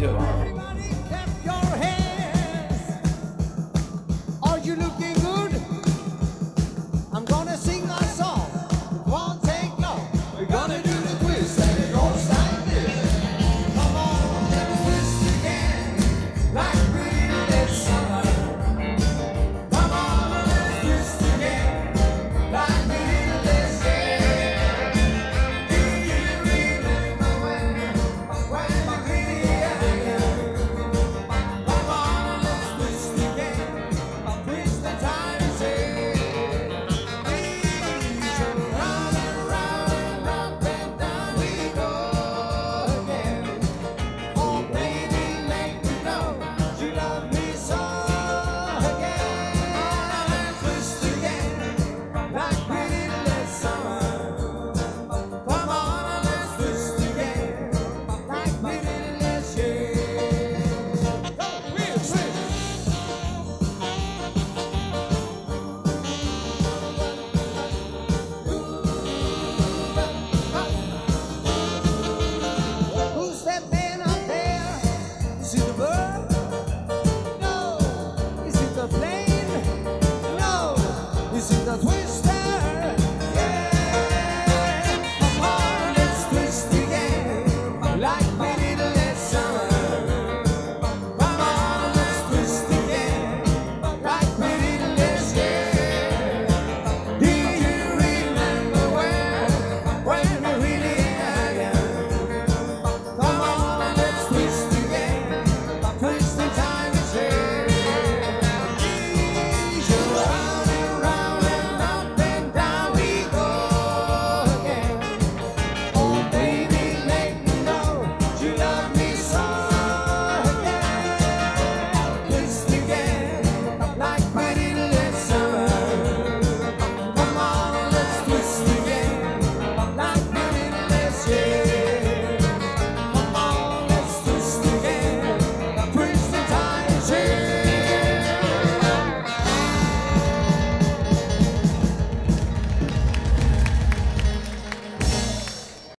就完。